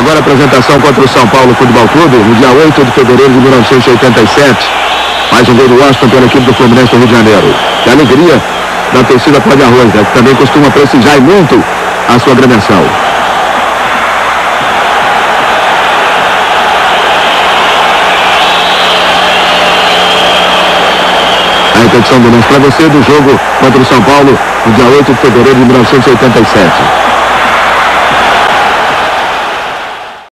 Agora a apresentação contra o São Paulo Futebol Clube, no dia 8 de fevereiro de 1987. Mais um gol do Washington pela equipe do Fluminense do Rio de Janeiro. Que alegria da torcida Pode Arroz, né, que também costuma prestigiar muito a sua agremiação. A repetição do lance para você do jogo contra o São Paulo no dia 8 de fevereiro de 1987.